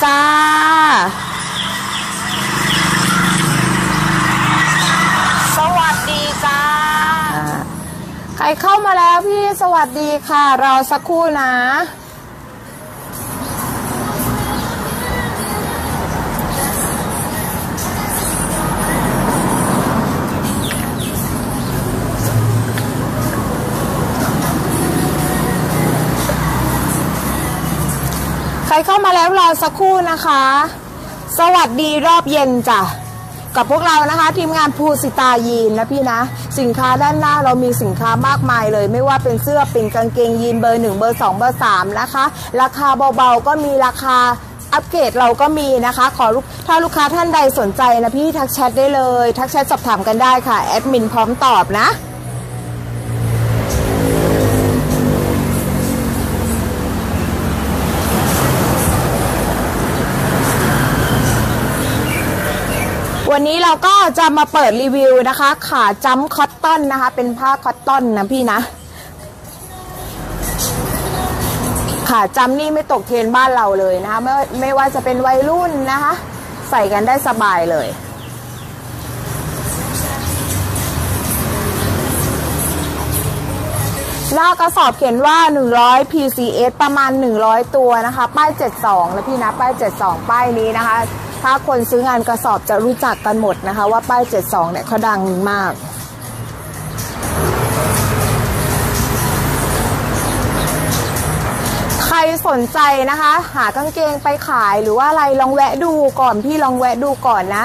ดีจ้า สวัสดีจ้า ใครเข้ามาแล้วพี่สวัสดีค่ะ รอสักครู่นะ ครเข้ามาแล้วรอสักครู่นะคะ สวัสดีรอบเย็นจ้ะ กับพวกเรานะคะ ทีมงานภูสิตายีนนะพี่นะ สินค้าด้านหน้าเรามีสินค้ามากมายเลย ไม่ว่าเป็นเสื้อเป็นกางเกงยีนเบอร์ 1 เบอร์ 2 เบอร์ 3 นะคะ ราคาเบาๆ ก็มีราคาอัปเกรดเราก็มีนะคะ ขอลูกถ้าลูกค้าท่านใดสนใจนะพี่ทักแชทได้เลย ทักแชทสอบถามกันได้ค่ะแอดมินพร้อมตอบนะ วันนี้เราก็จะมาเปิดรีวิวนะคะ ขาจัมคอตตอนนะคะ เป็นผ้าคอตตอนนะพี่นะ ขาจำนี่ไม่ตกเทรนบ้านเราเลยนะคะ ไม่ไม่ว่าจะเป็นวัยรุ่นนะคะ ใส่กันได้สบายเลยหน้ากระสอบเขียนว่า 100 PCS ประมาณ 100 ตัวนะคะ ป้าย 72 แล้วพี่นะ ป้าย 72 ป้ายนี้นะคะ ถ้าคนซื้องานกระสอบจะรู้จักกันหมดนะคะ ว่าป้าย 72 เนี่ยเขาดังมาก ใครสนใจนะคะ หากางเกงไปขายหรือว่าอะไรลองแวะดูก่อนพี่ลองแวะดูก่อนนะ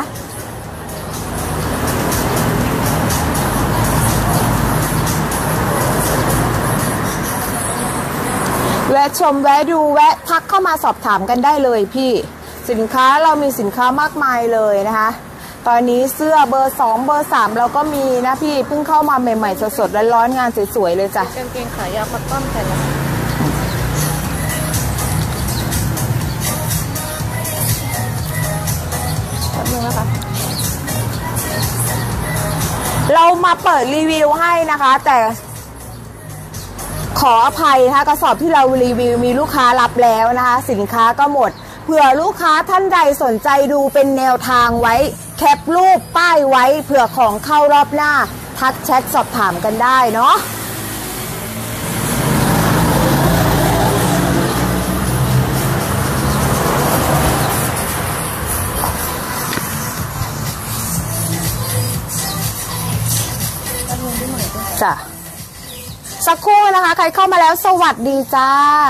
แวะชมแวะดูแวะทักเข้ามาสอบถามกันได้เลยพี่ สินค้าเรามีสินค้ามากมายเลยนะคะ ตอนนี้เสื้อเบอร์ 2 เบอร์ 3 เราก็มีนะพี่เพิ่งเข้ามาใหม่ ๆ สดๆร้อนๆงานสวยๆเลยจ้ะกางเกงขายาวคอตตอนแผ่นละแป๊บนึงนะคะเรามาเปิดรีวิวให้นะคะ แต่ขออภัยนะคะกระสอบที่เรารีวิวมีลูกค้ารับแล้วนะคะ สินค้าก็หมด เผื่อลูกค้าท่านใดสนใจดูเป็นแนวทางไว้ แคปรูปป้ายไว้เผื่อของเข้ารอบหน้า ทักแชทสอบถามกันได้เนาะจ้ะสักครู่นะคะ ใครเข้ามาแล้วสวัสดีจ้า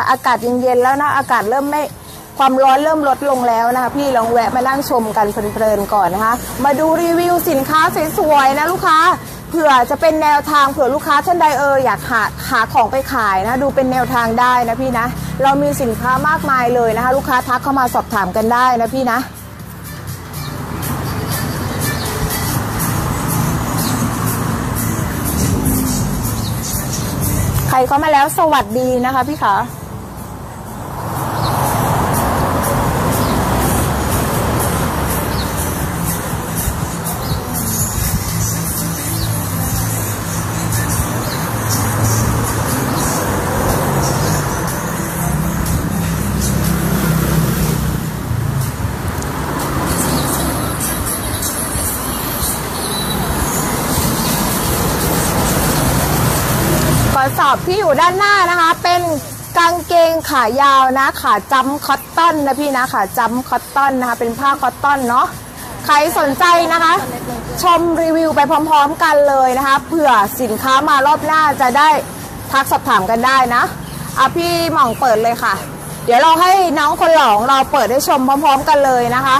อากาศเย็นๆแล้วนะ อากาศเริ่มไม่ ความร้อนเริ่มลดลงแล้วนะคะ พี่ลองแวะมานั่งชมกันเพลินๆก่อนนะคะ มาดูรีวิวสินค้าสวยๆนะลูกค้าเผื่อจะเป็นแนวทางเผื่อลูกค้าท่านใดเอออยากหาหาของไปขายนะดูเป็นแนวทางได้นะพี่นะ เรามีสินค้ามากมายเลยนะคะ ลูกค้าทักเข้ามาสอบถามกันได้นะพี่นะใครเข้ามาแล้วสวัสดีนะคะพี่ขา สอบที่อยู่ด้านหน้านะคะ เป็นกางเกงขายาวนะขาจัมคอตตอนนะพี่นะขาจัมคอตตอนนะคะ เป็นผ้าคอตตอนเนาะใครสนใจนะคะ ชมรีวิวไปพร้อมๆกันเลยนะคะเผื่อสินค้ามารอบหน้าจะได้ทักสอบถามกันได้นะอะพี่หม่องเปิดเลยค่ะ เดี๋ยวเราให้น้องคนหลองเราเปิดให้ชมพร้อม ๆ กันเลยนะคะ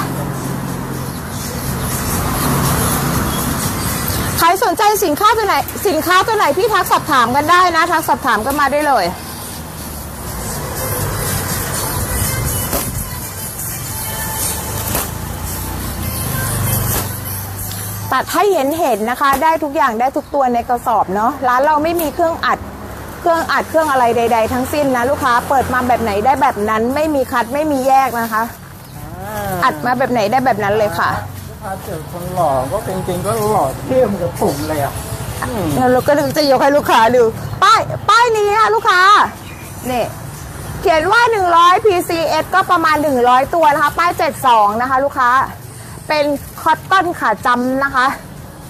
ใครสนใจสินค้าตัวไหน สินค้าตัวไหนพี่ทักสอบถามกันได้นะ ทักสอบถามกันมาได้เลยตัดให้เห็นเห็นนะคะ ได้ทุกอย่างได้ทุกตัวในกระสอบเนาะร้านเราไม่มีเครื่องอัดเครื่องอัดเครื่องอะไรใด ๆ ทั้งสิ้นนะลูกค้าเปิดมาแบบไหนได้แบบนั้นไม่มีคัดไม่มีแยกนะคะ อัดมาแบบไหนได้แบบนั้นเลยค่ะ ถ้าเจอคนหล่อก็จริงๆก็หล่อเที่ยมกับผมเลยอะแล้วเราก็จะยกให้ลูกค้าดู ป้าย ป้ายนี้ค่ะลูกค้านี่เขียนว่า 100 PCS ก็ประมาณ 100 ตัวนะคะ ป้าย 72 นะคะ ลูกค้า เป็นคอตตอนขาจำนะคะ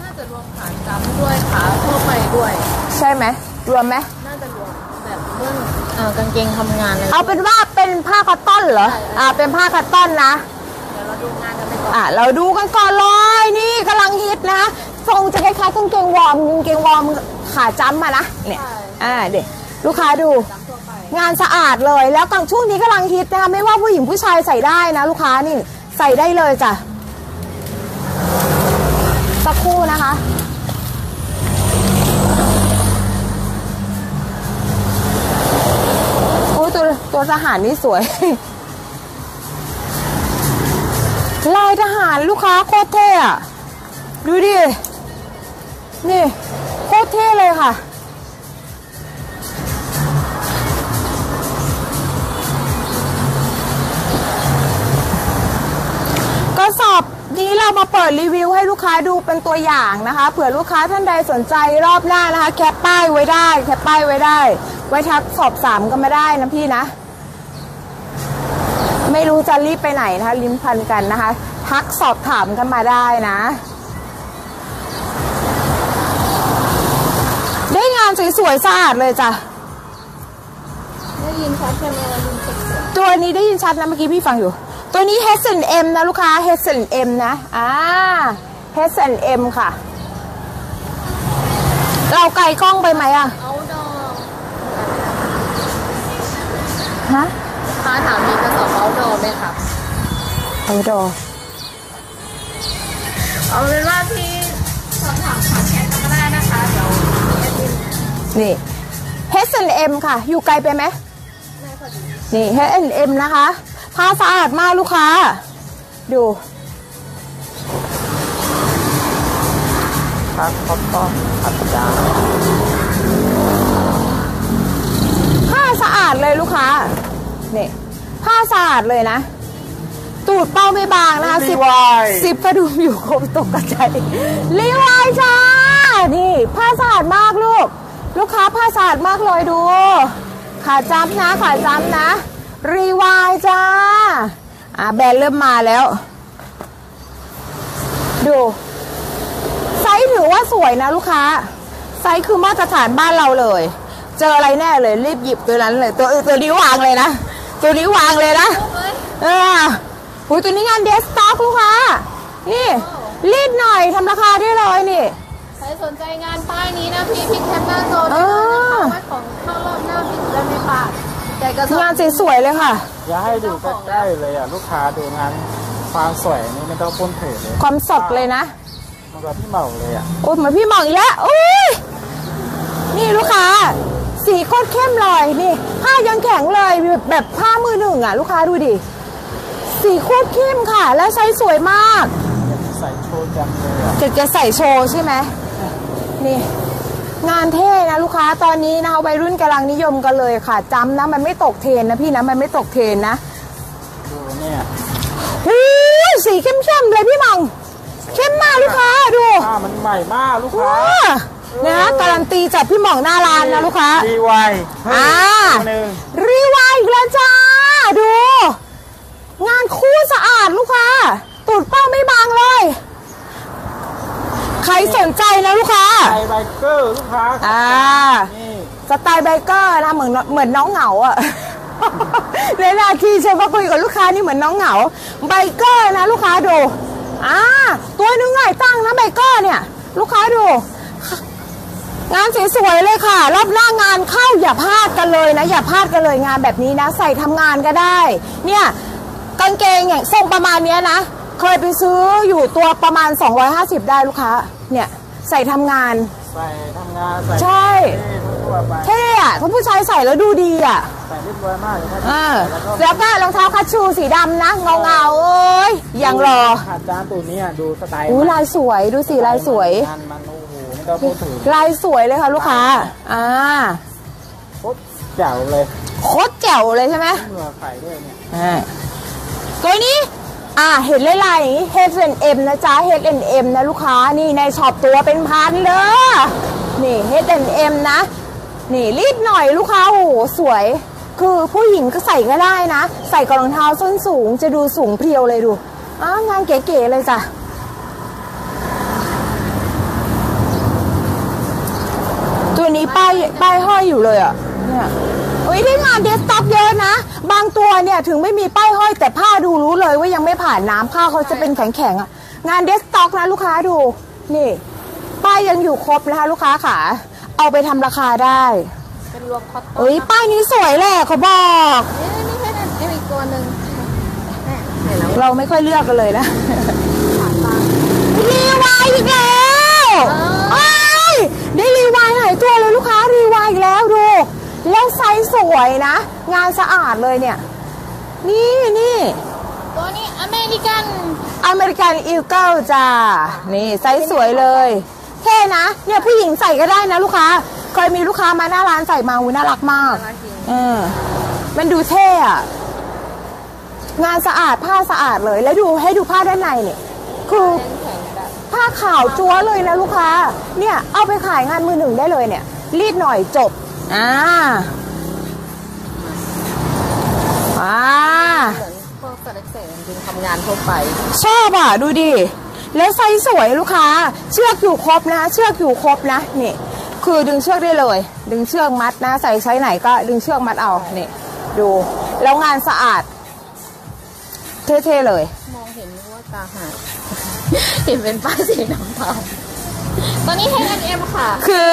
น่าจะรวมขาจำด้วยขาทั่วไปด้วย ใช่ไหม รวมไหม น่าจะรวมแบบเรื่องเอ่อกางเกงทำงานอะไรเอาเป็นว่าเป็นผ้า cotton เหรอ อ่า เป็นผ้า cotton นะ อนอะเราดูกันก่อนเลยนี่กำลังฮิตนะทรงจะคล้ายๆกางเกงวอร์มกางเกงวอร์มขาจั๊มมานะเนี่ยอ่าเด็กลูกค้าดูจำทั่วไปงานสะอาดเลยแล้วกลางช่วงนี้กำลังฮิตนะคะไม่ว่าผู้หญิงผู้ชายใส่ได้นะ ลูกค้านี่ใส่ได้เลยจ้ะสักครู่นะคะโอ้ตัวตัวทหารนี่สวย ลายทหารลูกค้าโคตรเท่อะดูดิ นี่โคตรเท่เลยค่ะ กระสอบนี้เรามาเปิดรีวิวให้ลูกค้าดูเป็นตัวอย่างนะคะ เผื่อลูกค้าท่านใดสนใจรอบหน้านะคะ แคปป้ายไว้ได้ แคปป้ายไว้ได้ ไว้ทักสอบสามก็ไม่ได้นะพี่นะ ไม่รู้จะรีบไปไหนนะคะลิ้นพันกันนะคะ ทักสอบถามกันมาได้นะ ได้งานสวยๆสะอาดเลยจ้ะได้ยินชัดใช่ไหมเราดูเสียงตัวนี้ได้ยินชัดนะเมื่อกี้พี่ฟังอยู่ ตัวนี้ H&M นะลูกค้า H&M นะอ่า H&M ค่ะ เราไกลกล้องไปไหมอะเอาดอฮะ ค้าถามมีกระสอบเอาดอไหมครับเอาดอเอาเป็นว่าที่สอบถามถามแชทกันก็ได้นะคะเดี๋ยวมีแอดมินนี่ H&M ค่ะ อยู่ไกลไปไหมแม่พอดีนี่ H&M นะคะผ้าสะอาดมากลูกค้า ดูพักคอตตอนอัดยาผ้าสะอาดเลยลูกค้า นี่ผ้าสะอาดเลยนะ ตูดเป้าไม่บางนะคะสิบสิบกระดุมอยู่ครบตกกระจายรีวายจ้า นี่ ผ้าสะอาดมากลูก ลูกค้าผ้าสะอาดมากเลยดู ขาจั๊มนะขาจั๊มนะ รีวายจ้า อ่าแบรนด์เริ่มมาแล้ว ดู ไซส์ถือว่าสวยนะลูกค้า ไซส์คือมาตรฐานบ้านเราเลย เจออะไรแน่เลยรีบหยิบตัวนั้นเลย ตัวตัวนี้วางเลยนะ ตัวนี้วางเลยนะ เออหูตัวนี้งาน dead stock ลูกค้า นี่รีดหน่อยทำราคาได้เลยนี่ ใครสนใจงานป้ายนี้นะพี่พี่แคปหน้าจอได้เลยนะคะไว้ของเข้ารอบหน้าพี่จะไม่พลาดแต่กระสอบงานสวยๆเลยค่ะ อย่าให้ดูใกล้ๆเลยอะลูกค้าดูงานความสวยนี่ไม่ต้องพ้นเถิดเลย ความสดเลยนะมันกับพี่เหมาเลยอะ โอ้ยเหมือนพี่หมองอีกแล้วอุ้ยนี่ลูกค้า สีโคตรเข้มเลยนี่ผ้ายังแข็งเลยแบบแบบผ้ามือหนึ่งอะ ลูกค้าดูดิ สีโคตรเข้มค่ะ แล้วไซส์สวยมากใส่โชว์จังเลยอะจะจะใส่โชว์ใช่ไหมนี่งานเท่นะลูกค้าตอนนี้นะคะวัยรุ่นกำลังนิยมกันเลยค่ะจำนะมันไม่ตกเทรนนะพี่นะมันไม่ตกเทรนนะดูเนี่ยหูยสีเข้มๆเลยพี่หมัง เข้มมากลูกค้าดูผ้ามันใหม่มากลูกค้า ว้านะการันตีจากพี่หม่องหน้าร้านนะลูกค้าดีไวเฮ้ยอ่าตัวหนึ่งรีวายอีกแล้วจ้า ดู งานคู่สะอาดลูกค้าตูดเป้าไม่บางเลย ใครสนใจนะลูกค้าสไตล์ biker ลูกค้าอ่านี่สไตล์ biker นะเหมือนเหมือนน้องเหงาอะเวลาที่เชฟมาคุยกับลูกค้านี่เหมือนน้องเหงา biker นะ ลูกค้าดูอ่าตัวหนึงไงตั้งนะ biker เนี่ย ลูกค้าดู งานสวยๆเลยค่ะ รอบหน้างานเข้าอย่าพลาดกันเลยนะ อย่าพลาดกันเลยงานแบบนี้นะ ใส่ทำงานก็ได้ เนี่ยกางเกงอย่างทรงประมาณเนี้ยนะ เคยไปซื้ออยู่ตัวประมาณ 250 ได้ลูกค้า เนี่ยใส่ทำงาน ใส่ทำงานใส่ใช่เท่ทั่วไปเท่อะถ้าผู้ชายใส่แล้วดูดีอะใส่เรียบร้อยมากเลยครับเออแล้วก็แล้วก็รองเท้าคัชชูสีดำนะเงาเงาๆเอ้ยอย่างรอขาดจานตัวเนี้ยดูสไตล์อู้มันลายสวยดูสีลายสวย งานมันโอ้ โหไม่ต้องพูดถึงลายสวยเลยค่ะลูกค้า อ่าโคตรแจ๋วเลย โคตรแจ๋วเลยใช่ไหมเหงื่อไข่ด้วยเนี่ย อ่าตัวนี้อ่าเห็นลายๆอย่างนี้ H&M นะจ๊ะ H&M นะลูกค้า นี่ในช็อปตัวเป็นพันเด้อนี่ H&M นะ นี่รีดหน่อยลูกค้า โอ้โห สวย คือผู้หญิงก็ใส่ก็ได้นะ ใส่กับรองเท้าส้นสูงจะดูสูงเพรียวเลยดูอ้าวงานเก๋ๆเลยจ้ะ วนี้ป้ายป้ายห้อยอยู่เลยอะเนี่ยเอ้ยได้งาน dead stock เยอะนะ บางตัวเนี่ยถึงไม่มีป้ายห้อยแต่ผ้าดูรู้เลยว่ายังไม่ผ่านน้ำผ้าเขาจะเป็นแข็งๆอะงาน dead stock นะลูกค้าดูนี่ ป้ายยังอยู่ครบนะคะ ลูกค้าขาเอาไปทำราคาได้เป็นรวม cotton เอ้ยป้ายนี้สวยแหละเขาบอกนี่นี่แค่นั้นนี่อีกตัวหนึ่งแม่เห็นแล้วเราไม่ค่อยเลือกกันเลยนะผ่านตารีวายอีกแล้วไอ้ายได้รีวายหลายตัวเลยลูกค้ารีวายอีกแล้วดู แล้วไซส์สวยนะ งานสะอาดเลยเนี่ย นี่นี่ตัวนี้ American American Eagle จ้า นี่ไซส์สวยเลยเท่นะ เนี่ยผู้หญิงใส่ก็ได้นะลูกค้า เคยมีลูกค้ามาหน้าร้านใส่มาหูน่ารักมากน่ารักจริงเออ มันดูเท่อะงานสะอาดผ้าสะอาดเลย แล้วดูให้ดูผ้าด้านในเนี่ย คือแข็งๆแบบ ผ้าขาวจั๊วเลยนะลูกค้า เนี่ยเอาไปขายงานมือหนึ่งได้เลยเนี่ย รีดหน่อยจบ อ่า อ่าเหมือนพวกสเล็กเซนจริงทำงานทั่วไป ชอบอะ ดูดิ แล้วไซส์สวยลูกค้า เชือกอยู่ครบนะ เชือกอยู่ครบนะ นี่ คือดึงเชือกได้เลย ดึงเชือกมัดนะ ใส่ไซส์ไหนก็ดึงเชือกมัดเอา นี่ ดู แล้วงานสะอาด เท่ๆเลย มองเห็นนึกว่าตาหาย เห็นเป็นป้ายสีน้ำตาลตอนนี้ให้เอ็มค่ะ คือ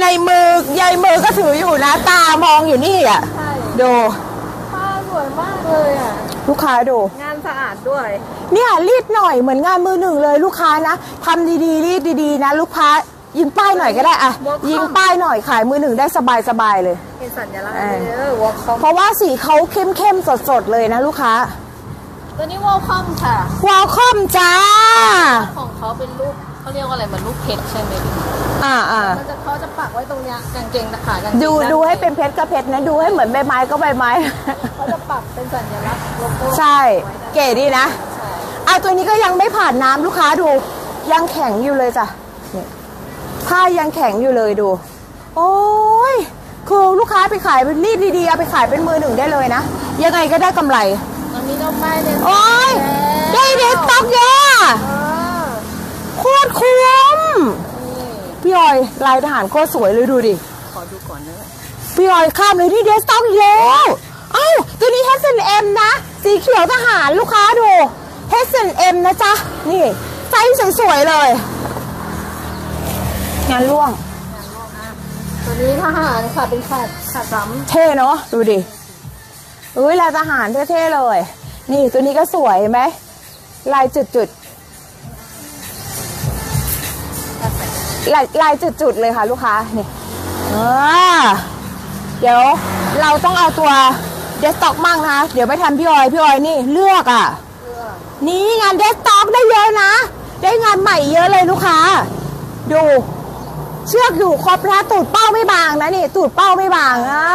ในมือยายมือก็ถืออยู่นะ ตามองอยู่นี่อะใช่ดู ผ้าสวยมากเลยอะ ลูกค้าดู งานสะอาดด้วย เนี่ยรีดหน่อยเหมือนงานมือหนึ่งเลยลูกค้านะทำดีๆรีดดีๆนะ ลูกค้ายิงป้ายหน่อยก็ได้อะ Welcome ยิงป้ายหน่อยขายมือหนึ่งได้สบายๆเลยเป็นสัญลักษณ์เออเออวอลคอมเพราะว่าสีเขาเข้มๆสดๆเลยนะลูกค้า ตัวนี้วอลคอมค่ะ วอลคอมจ้า ของเขาเป็นรูปเขาเรียกว่าอะไรเหมือนรูปเพชรใช่ไหมอ่าอ่ามันจะเขาจะปักไว้ตรงเนี้ยกางเกงนะคะกางเกงดูด้านดูให้เป็นเพชรก็เพชรนะ ดูให้เหมือนใบไม้ก็ใบไม้ เขาจะปักเป็นสัญลักษณ์โลโก้ใช่ เก๋ดีนะใช่เอาตัวนี้ก็ยังไม่ผ่านน้ำลูกค้าดู ยังแข็งอยู่เลยจ้ะนี่ผ้ายังแข็งอยู่เลยดู โอ้ยคือลูกค้าไปขายเป็นรีดดีๆเอาไปขายเป็นมือหนึ่งได้เลยนะ ยังไงก็ได้กำไร ตอนนี้เราป้ายเลยโอ้ยได้ dead stock เยอะเออโคตรคุ้มนี่พี่ออยลายทหารโคตรสวยเลยดูดิ ขอดูก่อนนะพี่ออยข้ามเลยที่ dead stock อีกแล้ว เอ้า ตัวนี้ H&M นะ สีเขียวทหารลูกค้าดู H&M นะจ๊ะ นี่ไซส์สวยๆเลย งานล่วงงานลอกนะตัวนี้ทหารค่ะเป็นขาดขาดซ้เท่เนาะดูดิ อุ้ยลายทหารเท่ๆเลย นี่ตัวนี้ก็สวยไหมลายจุดๆลายลายจุดๆเลยค่ะ ลูกค้านี่อ่าเดี๋ยวเราต้องเอาตัวเดสต็อกมั่งนะคะเดี๋ยวไปทำพี่ออยพี่ออยนี่เลือกอะนี่งานเดสต็อกได้เยอะนะ ได้งานใหม่เยอะเลยลูกค้า ดู เชือกอยู่ครบนะตูดเป้าไม่บางนะนี่ตูดเป้าไม่บางอ่า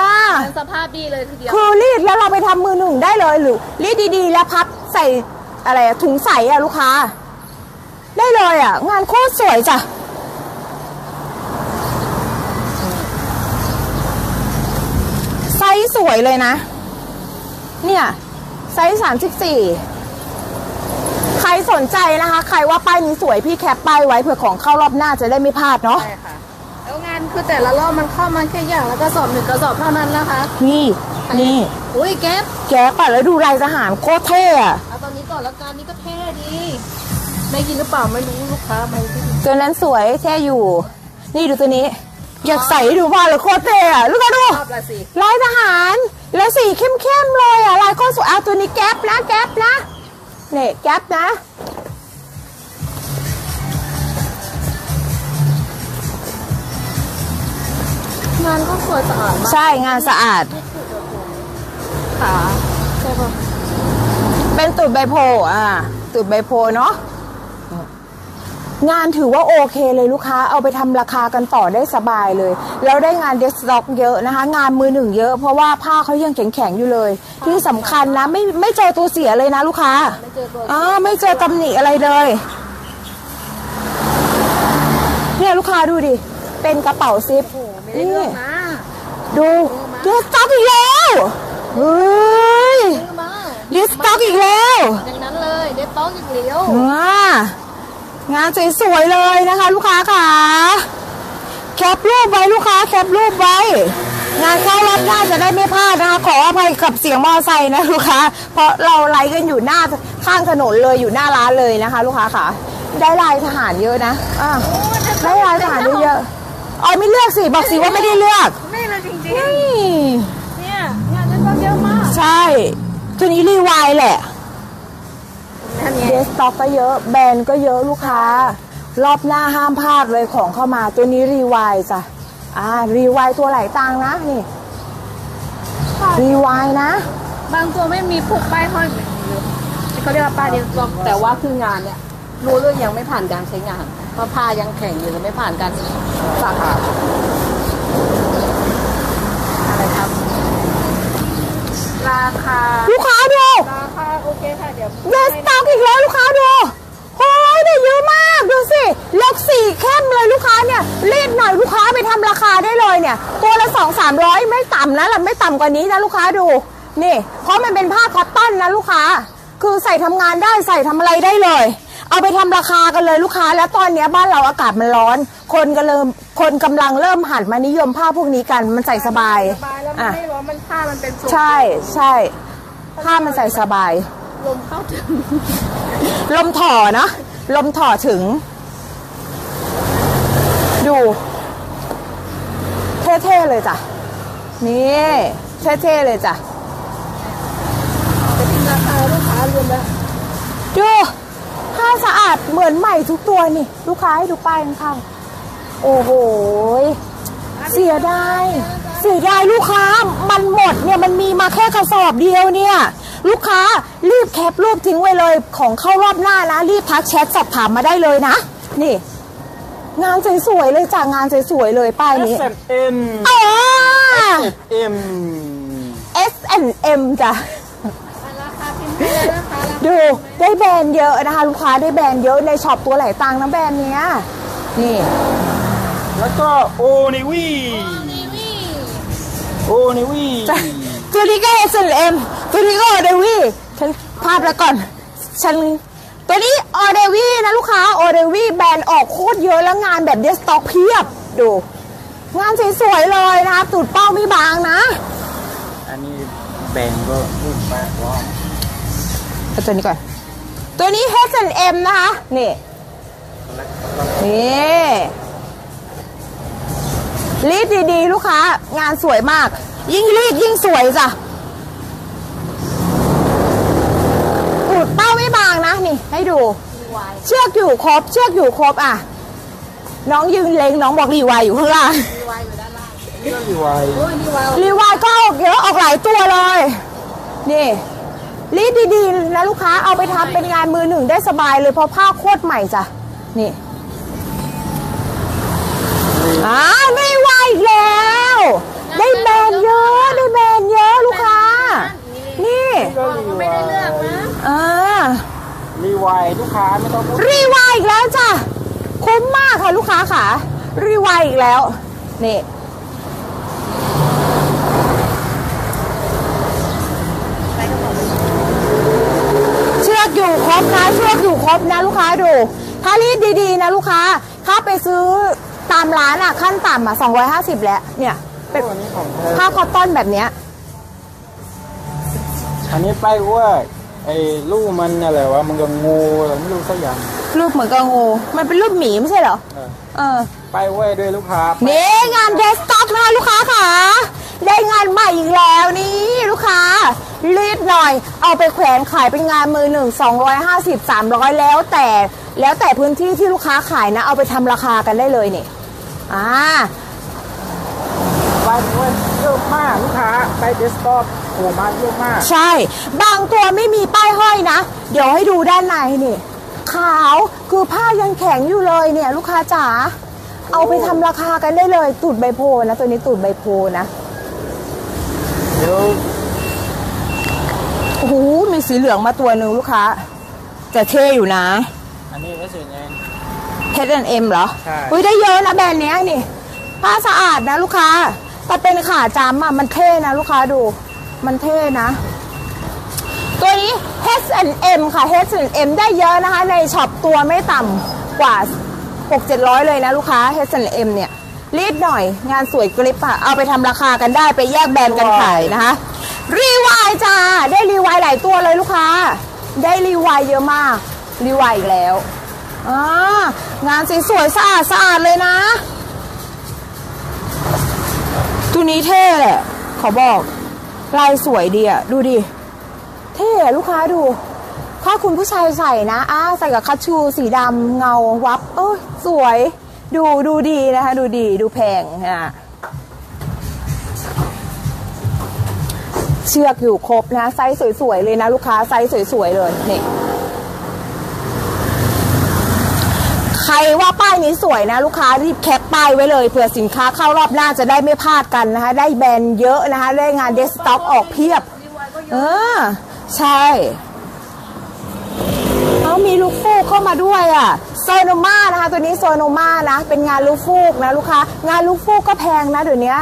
งานสภาพดีเลยทีเดียวคือรีดแล้วเราไปทำมือหนึ่งได้เลยหรือรีดดีๆ แล้วพับใส่อะไรอะถุงใสอะลูกค้า ได้เลยอะงานโคตรสวยจ้ะไซส์สวยเลยนะ เนี่ย ไซส์สามสิบสี่ใค รสนใจนะคะ ใครว่าป้ายนี้สวยพี่แคปป้ายไว้เผื่อของเข้ารอบหน้าจะได้ไม่พลาดเนาะ ใช่ค่ะ แล้วงานคือแต่ละรอบมันเข้ามาแค่อย่างละกระสอบหนึ่งกระสอบเท่านั้นนะคะ นี่ นี่ อุ้ยแก๊ปแกป่ะแล้วดูลายทหารโคตรเท่อะเอาตอนนี้ก่อนแล้วกันนี่ก็เท่ดีได้ยินหรือเปล่าไม่รู้ลูกค้าไม่ได้ยินตัวนั้นสวยแท่อยู่ นี่ดูตัวนี้ อยากใส่ให้ดูว่าเลยโคตรเท่อะลูกกระดู ชอบละสิ ลายทหารแล้วสีเข้มๆเลยอะลายโคตรสวยเอาตัวนี้แก๊ปนะแก๊ปนะ เนี่ยแก๊ปนะ งานก็สวยสะอาดมากใช่งานสะอาดขาใช่ปะเป็นตูดใบโพธิ์อ่าตูดใบโพธิ์เนาะ งานถือว่าโอเคเลยลูกค้าเอาไปทำราคากันต่อได้สบายเลย แล้วได้งานเดสต็อกเยอะนะคะ งานมือหนึ่งเยอะเพราะว่าผ้าเขายังแข็งๆอยู่เลย ที่สำคัญนะไม่ไม่เจอตัวเสียเลยนะลูกค้าไม่เจอตัวอ่าไม่เจอตำหนิอะไรเลยเนี่ยลูกค้าดูดิ เป็นกระเป๋าซิปโอ้โหไม่ได้เลือกนะดูเดสต็อกอีกแล้วเฮ้ยซื้อมาเดสต็อกอีกแล้วอย่างนั้นเลยเด็ดต้องอีกเหลียวว้า งานสวยๆเลยนะคะ ลูกค้าค่ะแคปรูปไว้ลูกค้าแคปรูปไว้ งานเข้ารอบหน้าจะได้ไม่พลาดนะคะ ขออภัยกับเสียงมอไซค์นะลูกค้า เพราะเราไลฟ์กันอยู่หน้าข้างถนนเลยอยู่หน้าร้านเลยนะคะ ลูกค้าค่ะ ได้ลายทหารเยอะนะอะได้ลายทหารเยอะๆอ๋อไม่เลือกสิบอกสิว่าไม่ได้เลือกนี่เลยจริงนี่ๆเนี่ยงานเด็ดต้องเยอะมาก ใช่ ตัวนี้รีวายแหละนั่นไงเด สต็อกก็เยอะ แบรนด์ก็เยอะลูกค้า รอบหน้าห้ามพลาดเลยของเข้ามาตัวนี้รีวายจ้ะอ่ารีวายตัวไหลตังนะนี่ รีวายนะ บางตัวไม่มีผูกป้ายห้อยเขาเรียกว่าป้ายเด็ดต้องแต่ว่าคืองานเนี่ยรู้เรื่องยังไม่ผ่านการใช้งานเพราะผ้ายังแข็งอยู่ยังไม่ผ่านการสักอะไรครับ ราคา ลูกค้าดูราคา โอเคค่ะเดี๋ยวเดสต็อกอีกแล้วลูกค้าดูโอ้ยได้เยอะมากดูสิเล็กสี่เข้มเลยลูกค้าเนี่ยรีดหน่อยลูกค้าไปทำราคาได้เลยเนี่ย ตัวละสองสามร้อยไม่ต่ำนะเราไม่ต่ำกว่านี้นะลูกค้าดูนี่ เพราะมันเป็นผ้าคอตตอนนะลูกค้า คือใส่ทำงานได้ใส่ทำอะไรได้เลย เอาไปทำราคากันเลยลูกค้า แล้วตอนเนี้ยบ้านเราอากาศมันร้อน คนก็เริ่มคนกำลังเริ่มหันมานิยมผ้าพวกนี้กันมันใส่สบายสบายแล้วมันอะไม่ร้อนมันผ้ามันเป็นทรงใช่ใช่ ผ้ามันใส่สบาย ลมเข้าถึง ลมถ่อนะลมถ่อถึง ดู เท่ๆเลยจ้ะ นี่เท่ๆเลยจ้ะจะเป็นราคาลูกค้ารวมแล้วดูผ้าสะอาดเหมือนใหม่ทุกตัวนี่ ลูกค้าให้ดูป้ายข้างๆโอ้โหยเสียดาย เสียดายลูกค้ามันหมดเนี่ยมันมีมาแค่กระสอบเดียวเนี่ย ลูกค้ารีบแคปรูปทิ้งไว้เลย ของเข้ารอบหน้านะรีบทักแชทสอบถามมาได้เลยนะ นี่ งานสวยๆเลยจ้ะงานสวยๆเลยป้ายนี้ S&M อ๋อ S&M S M จ้ะราคาพิมพ์ให้เลยนะคะดูได้แบรนด์เยอะนะคะลูกค้าได้แบรนด์เยอะในช็อปตัวไหลตังค์นะแบรนด์เนี้ยนี่ แล้วก็โอนิวี นี่วี่โอนิวีจ้ะตัวนี้ก็ S M ตัวนี้ก็ออเดวี่ฉันภาพแล้วก่อน ฉันตัวนี้ออเดวี่นะลูกค้าออเดวี่แบรนด์ออกโคตรเยอะแล้วงานแบบเดสต็อกเพียบดู งานสวยๆเลยนะคะตูดเป้าไม่บางนะ อันนี้แบ่งก็รุ่นแปดร้อยเอาตัวนี้ก่อน ตัวนี้ H&M นะคะ นี่ นี่ รีดดีๆ ลูกค้างานสวยมาก ยิ่งรีดยิ่งสวยจ้ะอุดเป้าไม่บางนะนี่ ให้ดู เชือกอยู่ครบ เชือกอยู่ครบอะ น้องยืนเล็งน้องบอกรีวายอยู่ข้างล่างนี่ก็รีไวายรีวายก็ออกเยอะออกหลายตัวเลย นี่รีดดีๆนะลูกค้าเอาไปทำเป็นงานมือหนึ่งได้สบายเลยเพราะผ้าโคตรใหม่จ้ะนี่ อ้าวไม่วายอีกแล้ว ได้แบรนด์เยอะได้แบรนด์เยอะลูกค้า นี่ก็รีไม่ไวาได้ยเลือกนะ อ่ารีไวายลูกค้าไม่ต้องพูดรีวายอีกแล้วจ้ะคุ้มมากค่ะลูกค้าค่ะ รีวายอีกแล้ว นี่เชือกอยู่ครบนะเชือกอยู่ครบนะลูกค้าดู ถ้ารีดดีๆนะลูกค้า ถ้าไปซื้อ ตามร้านอะขั้นต่ำอะ250แล้วเนี่ยเป็นอันนี้ของแท้ผ้าคอตตอนแบบเนี้ยอันนี้ป้ายว่าไอ้ลูกมันอะไรวะมันก็งูอะไรไม่รู้สักอย่าง รูปเหมือนกับงู มันเป็นรูปหมีไม่ใช่เหรอ เออ เออ ป้ายไว้ด้วยลูกค้านี่งานเดสต็อกนะคะลูกค้าค่ะ ได้งานใหม่อีกแล้วนี่ลูกค้า รีดหน่อย เอาไปแขวนขายเป็นงานมือหนึ่ง250 300 แล้วแต่แล้วแต่พื้นที่ที่ลูกค้าขายนะ เอาไปทำราคากันได้เลยนี่อ่าป้ายไว้เยอะมากลูกค้าไปเดสก์ท็อปโผล่มาเยอะมาก ใช่ บางตัวไม่มีป้ายห้อยนะ เดี๋ยวให้ดูด้านในนี่ ขาวคือผ้ายังแข็งอยู่เลยเนี่ย ลูกค้าจ๋าเอาไปทำราคากันได้เลยตูดใบโพนะ ตัวนี้ตูดใบโพนะเดี๋ยวโอ้โหมีสีเหลืองมาตัวหนึ่งลูกค้า จะเท่อยู่นะ อันนี้ S&M H&M เหรอใช่ อุ้ยได้เยอะนะแบรนด์เนี้ยนี่ ผ้าสะอาดนะลูกค้า แต่เป็นขาจำอะ มันเท่นะลูกค้าดู มันเท่นะ ตัวนี้ H&M ค่ะ H&M ได้เยอะนะคะ ในช็อปตัวไม่ต่ำกว่า 6 700 เลยนะลูกค้า H&M เนี่ย รีดหน่อยงานสวยกริปอะเอาไปทำราคากันได้ไปแยกแบรนด์กันขายนะคะ รีวายจ้า ได้รีวายหลายตัวเลยลูกค้า ได้รีวายเยอะมาก รีวายอีกแล้วอ่างานสีสวยสะอาดสะอาดเลยนะ ตัวนี้เท่แหละขอบอก ลายสวยดีอะดูดิ เท่ลูกค้าดู ถ้าคุณผู้ชายใส่นะอ้าใส่กับคัชชูสีดำเงาวับ เอ้ยสวย ดูดูดีนะคะ ดูดีดูแพงฮะ เชือกอยู่ครบนะไซส์สวยๆเลยนะลูกค้าไซส์สวยๆเลยนี่ใครว่าป้ายนี้สวยนะลูกค้ารีบแคปป้ายไว้เลยเผื่อสินค้าเข้ารอบหน้าจะได้ไม่พลาดกันนะคะ ได้แบรนด์เยอะนะคะ ได้งาน dead stock ออกเพียบ เออ ใช่เขามีลูกฟูกเข้ามาด้วยอะโซโนมานะคะ ตัวนี้โซโนมานะ เป็นงานลูกฟูกนะ ลูกค้างานลูกฟูกก็แพงนะเดี๋ยวนี้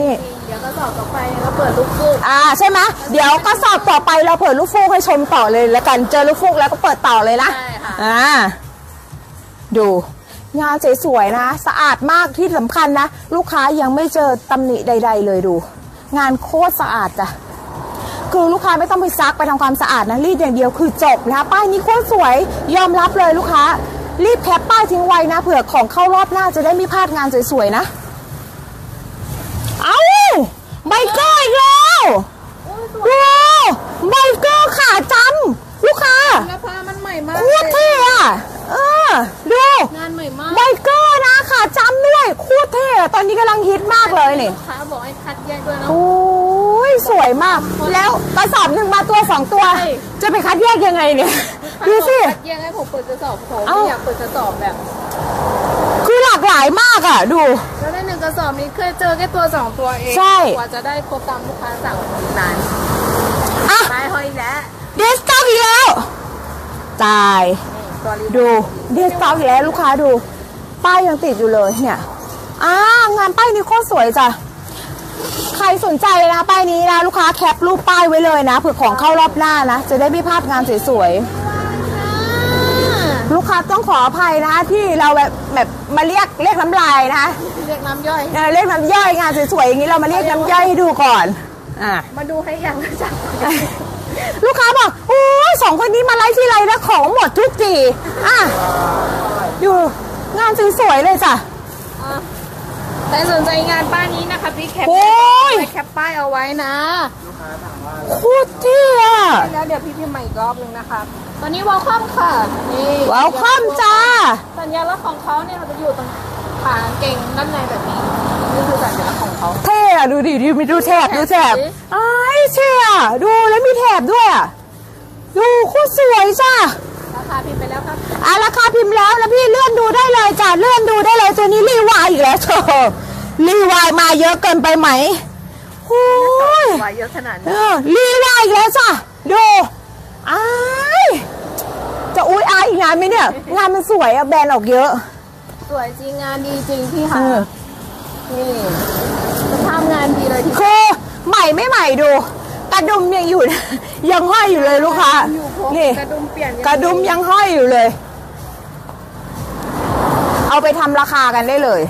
นี่ ดี๋ยวก็สอบต่อไปก็เปิดลูกฟูกอ่าใช่ไหมเดี๋ยวก็สอบต่อไปเราเปิดลูกฟูกให้ชมต่อเลยแล้วกันเจอลูกฟูกแล้วก็เปิดต่อเลยนะใช่ค่ะอ่าดูงานสวยๆนะ สะอาดมากที่สำคัญนะ ลูกค้ายังไม่เจอตำหนิใด ๆ เลยดู งานโคตรสะอาดจ้ะคือลูกค้าไม่ต้องไปซักไปทำความสะอาดนะ รีดอย่างเดียวคือจบนะป้ายนี้โคตรสวยยอมรับเลยลูกค้า รีบแคปป้ายทิ้งไว้นะเผื่อของเข้ารอบหน้าจะได้ไม่พลาดงานสวยๆนะ เอา biker อีกแล้วว้าว biker ขาจั๊มลูกค้า แล้วผ้ามันใหม่มาก โคตรเท่อะเออ ดู งานใหม่มาก biker นะขาจั๊มด้วยโคตรเท่อะตอนนี้กำลังฮิตมากเลยนี่ ลูกค้าบอกให้คัด แยกด้วยนะโอ้ยสวยมาก แล้วกระสอบหนึ่งมาตัวสองตัว ใช่ จะไปคัดแยกยังไงเนี่ย ดูสิ คัดแยกให้ผมเปิดกระสอบผมเอ้าไม่อยากเปิดกระสอบแบบคือหลากหลายมากอะดู แล้วในหนึ่งกระสอบนี้เคยเจอแค่ตัวสองตัวเองใช่ กว่าจะได้ครบตามลูกค้าสั่งนานอะไม้ห้อยแล้วเดสต็อกอีกแล้วตาย นี่ตัวรีดูเดสต็อกอีกแล้วลูกค้าดู ป้ายยังติดอยู่เลยเนี่ยอ่างานป้ายนี้โคตรสวยจ้ะใคร สนใจนะป้ายนี้นะลูกค้าแคปรูปป้ายไว้เลยนะเผื่อของเข้ารอบหน้านะ จะได้ไม่พลาดงานสวยๆลูกค้าต้องขออภัยนะที่เราแบบแบบมาเรียกเรียกน้ำลายนะคะเรียกน้ำย่อย เออเรียกน้ำย่อยงานสวยๆอย่างนี้เรามาเรียกน้ำย่อยให้ดูก่อนอะ มาดูให้ยังจับลูกค้าบอกโอ้ยสองคนนี้มาไลฟ์ที่ไรนะของหมดทุกทีอะ ดูงานสวยๆเลยจ้ะ ใครสนใจงานป้ายนี้นะคะพี่แคปโอ้ย ไปแคปป้ายเอาไว้นะ โคตรเท่อะแล้วเดี๋ยวพี่พิมพ์ใหม่อีกรอบนึงนะคะตอนนี้วอลคัมค่ะ นี่ว้าวคว่ำจ้า สัญลักษณ์ของเขาเนี่ยเราจะอยู่ตรงขากางเก่งด้านในแบบนี้ นี่คือสัญลักษณ์ของเขา เท่อะดูดิดูมีดูแถบดูแถบแถบสิไอ้ายเท่อะดูแล้วมีแถบด้วยอะดูโคตรสวยจ้า ราคาพิมพ์ไปแล้วครับอะราคาพิมพ์แล้วแล้วพี่เลื่อนดูได้เลยจ้ะเลื่อนดูได้เลยตัวนี้รีวายอีกแล้วเธอรีวายมาเยอะเกินไปไหมโอ้ยไว้เยอะขนาดเอนี้อรีวายอีกแล้วจ้ะดูอ้ายจะอุ้ยอายอีกงานไหมเนี่ย งานมันสวยอะแบรนด์ออกเยอะ สวยจริงงานดีจริงพี่ค่ะเออ นี่สภาพงานดีเลยที่คือใหม่ไม่ใหม่ดู กระดุมยังอยู่ยังห้อยอยู่เลยลูกค้า อยู่ครบนี่ กระดุมเปลี่ยนกระดุมยังห้อยอยู่เลย เอาไปทำราคากันได้เลย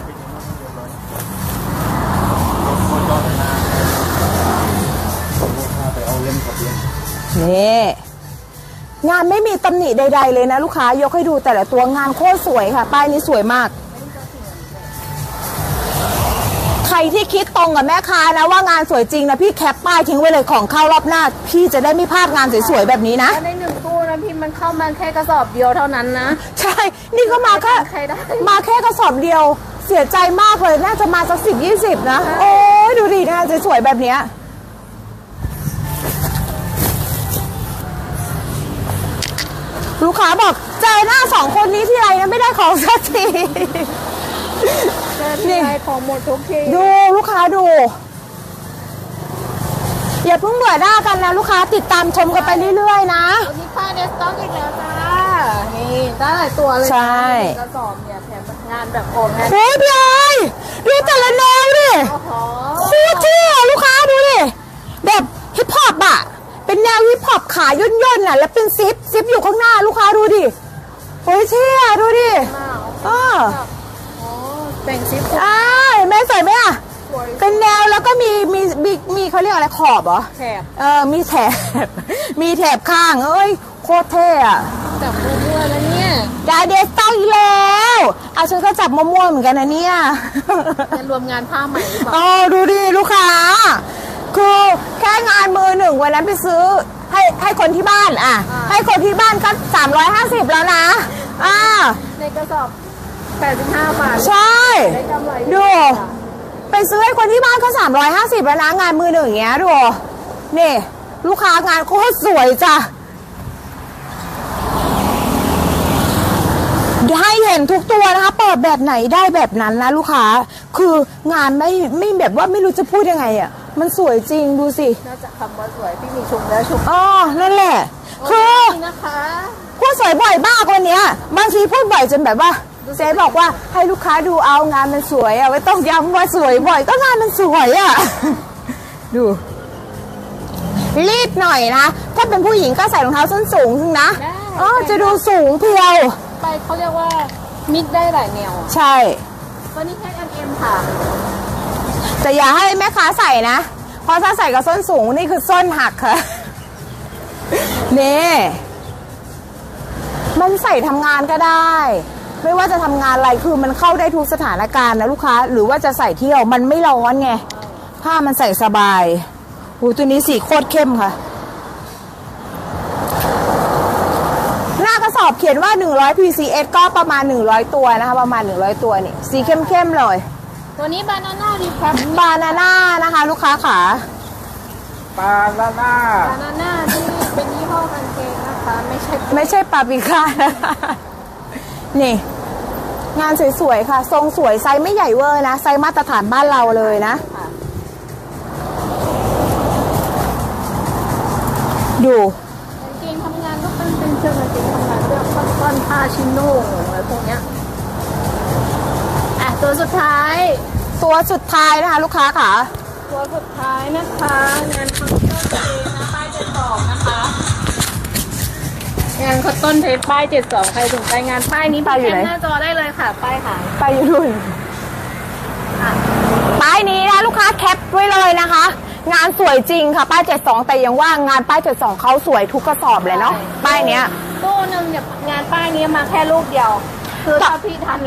นี่ งานไม่มีตำหนิใด ๆ เลยนะลูกค้ายกให้ดูแต่ละตัวงานโคตรสวยค่ะ ป้ายนี้สวยมาก รที่คิดตรงกับแม่ค้านะว่างานสวยจริงนะพี่แคปป้ายทิ้งไว้เลยของเข้ารอบหน้า พี่จะได้ไม่พลาดงานสวยๆแบบนี้นะ แล้วในหนึ่งตู้นะพี่มันเข้ามาแค่กระสอบเดียวเท่านั้นนะ ใช่ นี่ก็มาแค่ใครได้ มาแค่กระสอบเดียว เสียใจมากเลยน่าจะมาสักสิบยี่สิบนะ โอ้ยดูดินะสวยๆแบบเนี้ยลูกค้าบอกเจอหน้าสองคนนี้ที่ไรนะไม่ได้ของสักที นี่ของหมดทุกทีดูลูกค้าดูอย่าเพิ่งเบื่อหน้ากันนะลูกค้าติดตามชมกันไปเรื่อยๆนะวันนี้ผ้า dead stock อีกแล้วจ้านี่ได้หลายตัวเลยใช่กระสอบเนี่ยแถมงานแบบโอมแน่นโอ้ยพี่ไอ้ดูแต่ละน้องดิโคตรเท่ลูกค้าดูดิแบบฮิปฮอปอะเป็นแนวฮิปฮอปขาย่นย่นอะ แล้วเป็นซิปซิปอยู่ข้างหน้าลูกค้าดูดิโอ้ยเท่ดูดิอ่า แต่งซิปอ้ายแม่สวยไหมอะสวยเป็นแนวแล้วก็มีมีมีมีเขาเรียกอะไรขอบเหรอแถบเออมีแถบ มีแถบข้างเอ้ยโคตรเท่อะจับมั่วๆแล้วเนี่ยดาเดสต้องอีกแล้วเอาฉันก็จับมะม่วงเหมือนกันนะเนี่ยจะรวมงานผ้าใหม่หรือเปล่าอ๋อดูดิลูกค้า คือแค่งานมือหนึ่งวันนั้นไปซื้อให้ให้คนที่บ้านอะ ให้คนที่บ้านก็350แล้วนะอ่าในกระสอบ 85 บาท ใช่ ได้กำไรดู ไปซื้อให้คนที่บ้านก็350แล้วนะงานมือหนึ่งอย่างเงี้ยดู นี่ ลูกค้างานโคตรสวยจ้ะให้เห็นทุกตัวนะคะเปิดแบบไหนได้แบบนั้นนะลูกค้า คืองานไม่ไม่แบบว่าไม่รู้จะพูดยังไงอะ มันสวยจริงดูสิน่าจะคำว่าสวยพี่มีชมแล้วชมอ๋อนั่นแหละ คือนี่นะคะ พูดสวยบ่อยมากวันเนี้ยบางทีพูดบ่อยจนแบบว่า เจ๊บอกว่าให้ลูกค้าดูเอางานมันสวยอะไม่ต้องย้ำว่าสวยบ่อยก็งานมันสวยอะดู รีดหน่อยนะ ถ้าเป็นผู้หญิงก็ใส่รองเท้าส้นสูงนะอ๋อจะดูสูงเพรียว ไปเขาเรียกว่ามิกได้หลายแนว ใช่วันนี้แค่ MM ค่ะ แต่อย่าให้แม่ค้าใส่นะ เพราะถ้าใส่กับส้นสูงนี่คือส้นหักค่ะนี่มันใส่ทำงานก็ได้ ไม่ว่าจะทำงานอะไรคือมันเข้าได้ทุกสถานการณ์นะลูกค้า หรือว่าจะใส่เที่ยวมันไม่ร้อนไง ผ้ามันใส่สบายหูตัวนี้สีโคตรเข้มค่ะ หน้ากระสอบเขียนว่า 100 PCS ก็ประมาณ 100 ตัวนะคะ ประมาณ 100 ตัวนี่สีเข้มๆเลยตัวนี้ Banana Republic Banana นะคะ ลูกค้าขาปลาละหน้า Banana ที่เป็นยี่ห้อกางเกงนะคะ ไม่ใช่ไม่ใช่ปาปริก้านะคะนี่ งานสวยๆค่ะ ทรงสวยไซส์ไม่ใหญ่เวอร์นะ ไซส์มาตรฐานบ้านเราเลยนะค่ะดูกางเกงทำงานก็เป็นเป็นเชิงกางเกงทำงานเรื่องก้อนผ้าชิโน่อะไรพวกเนี้ยอะตัวสุดท้าย ตัวสุดท้ายนะคะ ลูกค้าค่ะ ตัวสุดท้ายนะคะ งานคอตตอนเทนะป้ายเจ็ดสองนะคะ งานคอตตอนเทสป้ายเจ็ดสองใครสนใจงานป้ายนี้ป้ายอยู่ไหน แคปหน้าจอได้เลยค่ะ ป้ายหายไปอยู่นู่นอะป้ายนี้นะลูกค้าแคปไว้เลยนะคะ งานสวยจริงค่ะป้าย72 แต่ยังว่างานป้าย72เขาสวยทุกกระสอบเลยเนาะป้ายเนี้ย ตู้หนึ่งเนี่ยงานป้ายนี้มาแค่ลูกเดียว คือถ้าพี่ทัน